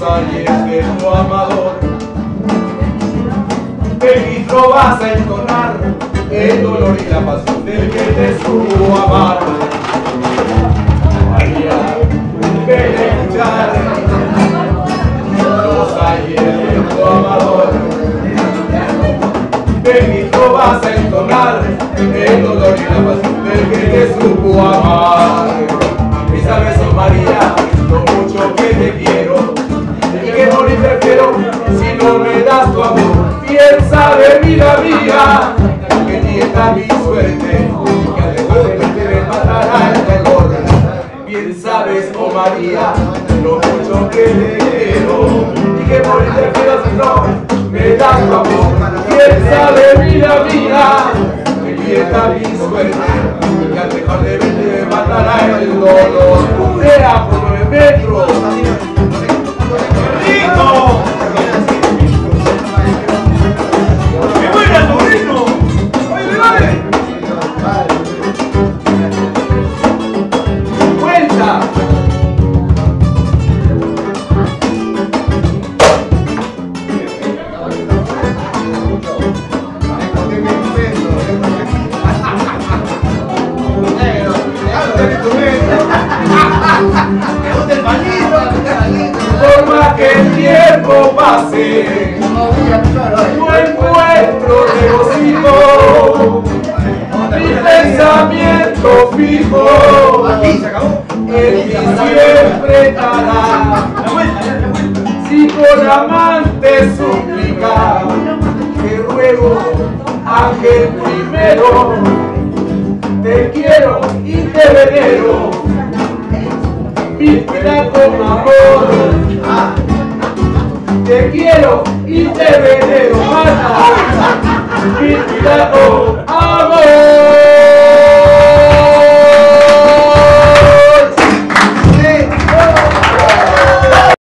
calles de tu amador. Registro vas a entonar el dolor y la pasión del que te supo amar. María, ven a escuchar los aires de tu amador. Registro vas a entonar el dolor y la pasión del que te supo amar. No me das tu amor. Piensa de vida mía, que tienta mi suerte, que al dejar de verte me matará el dolor. Bien sabes, oh María, lo mucho que te quiero, y que morir prefiero si no me das tu amor. Piensa de vida mía, que tienta mi suerte, que al dejar de verte me matará el dolor. Por tiempo pase, no encuentro regocijo. Mi pensamiento fijo en ti siempre estará. Si con amante suplica, te ruego, ángel primero, te quiero y te venero. Vístela con amor. Te quiero y te venero, mata. Con amor.